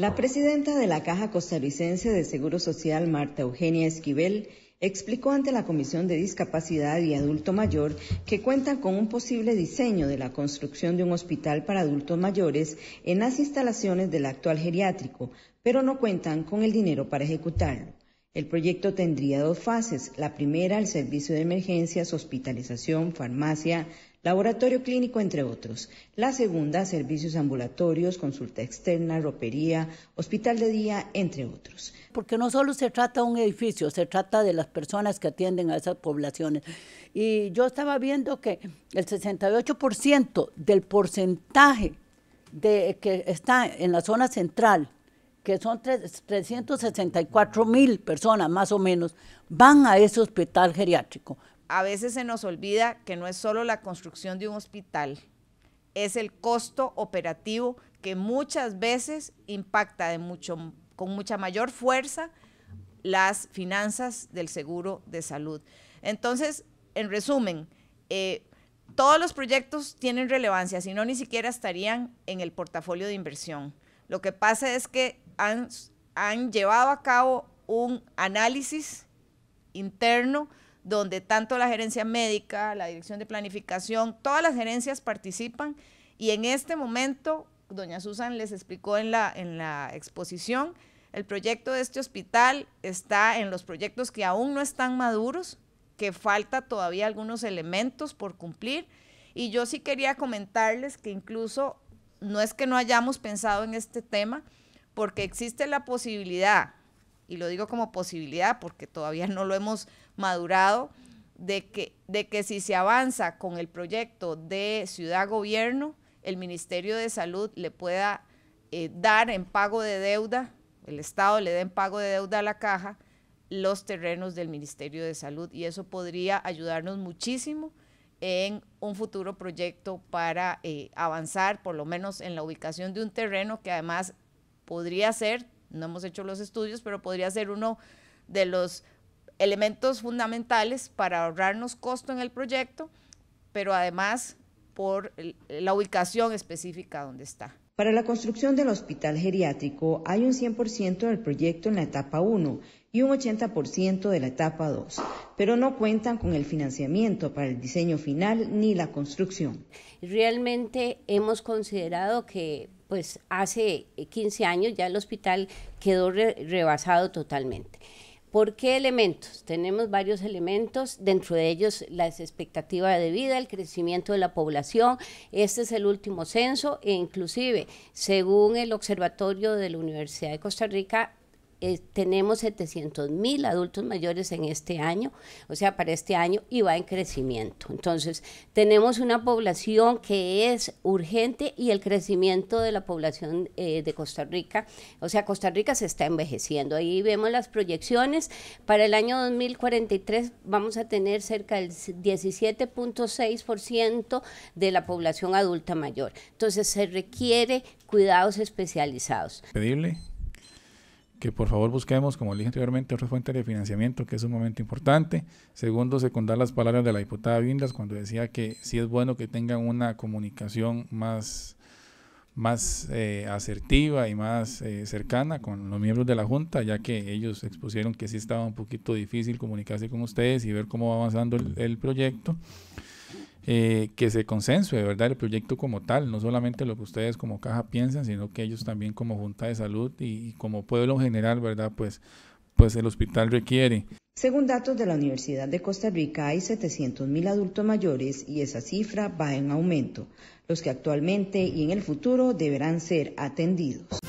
La presidenta de la Caja Costarricense de Seguro Social, Marta Eugenia Esquivel, explicó ante la Comisión de Discapacidad y Adulto Mayor que cuentan con un posible diseño de la construcción de un hospital para adultos mayores en las instalaciones del actual geriátrico, pero no cuentan con el dinero para ejecutarlo. El proyecto tendría dos fases. La primera, el servicio de emergencias, hospitalización, farmacia, laboratorio clínico, entre otros. La segunda, servicios ambulatorios, consulta externa, ropería, hospital de día, entre otros. Porque no solo se trata de un edificio, se trata de las personas que atienden a esas poblaciones. Y yo estaba viendo que el 68% del porcentaje de que está en la zona central, que son 364 mil personas más o menos, van a ese hospital geriátrico a veces se nos olvida que no es solo la construcción de un hospital, es el costo operativo que muchas veces impacta de mucho, con mucha mayor fuerza las finanzas del seguro de salud. Entonces, en resumen, eh, todos los proyectos tienen relevancia, si no, ni siquiera estarían en el portafolio de inversión. Lo que pasa es que han, han llevado a cabo un análisis interno donde tanto la gerencia médica, la dirección de planificación, todas las gerencias participan y en este momento, doña Susan les explicó en la, en la exposición, el proyecto de este hospital está en los proyectos que aún no están maduros, que falta todavía algunos elementos por cumplir. Y yo sí quería comentarles que incluso no es que no hayamos pensado en este tema, porque existe la posibilidad, y lo digo como posibilidad porque todavía no lo hemos madurado de que, de que si se avanza con el proyecto de ciudad-gobierno, el Ministerio de Salud le pueda eh, dar en pago de deuda, el Estado le dé en pago de deuda a la caja, los terrenos del Ministerio de Salud. Y eso podría ayudarnos muchísimo en un futuro proyecto para eh, avanzar por lo menos en la ubicación de un terreno que además podría ser, no hemos hecho los estudios, pero podría ser uno de los elementos fundamentales para ahorrarnos costo en el proyecto, pero además por la ubicación específica donde está. Para la construcción del hospital geriátrico hay un 100% del proyecto en la etapa 1 y un 80% de la etapa 2, pero no cuentan con el financiamiento para el diseño final ni la construcción. Realmente hemos considerado que pues hace 15 años ya el hospital quedó rebasado totalmente. ¿Por qué elementos? Tenemos varios elementos, dentro de ellos las expectativas de vida, el crecimiento de la población. Este es el último censo e inclusive, según el Observatorio de la Universidad de Costa Rica, eh, tenemos 700 mil adultos mayores en este año, o sea, para este año, y va en crecimiento. Entonces, tenemos una población que es urgente y el crecimiento de la población eh, de Costa Rica, o sea, Costa Rica se está envejeciendo. Ahí vemos las proyecciones. Para el año 2043 vamos a tener cerca del 17.6% de la población adulta mayor. Entonces, se requiere cuidados especializados. Pedirle que por favor busquemos, como dije anteriormente, otra fuente de financiamiento, que es un momento importante. Segundo, secundar las palabras de la diputada Vindas cuando decía que sí es bueno que tengan una comunicación más, más eh, asertiva y más eh, cercana con los miembros de la Junta, ya que ellos expusieron que sí estaba un poquito difícil comunicarse con ustedes y ver cómo va avanzando el proyecto. Eh, que se consensue, ¿verdad? El proyecto como tal, no solamente lo que ustedes como caja piensan, sino que ellos también como Junta de Salud y, como pueblo en general, ¿verdad? Pues, pues el hospital requiere. Según datos de la Universidad de Costa Rica, hay 700.000 adultos mayores y esa cifra va en aumento, los que actualmente y en el futuro deberán ser atendidos.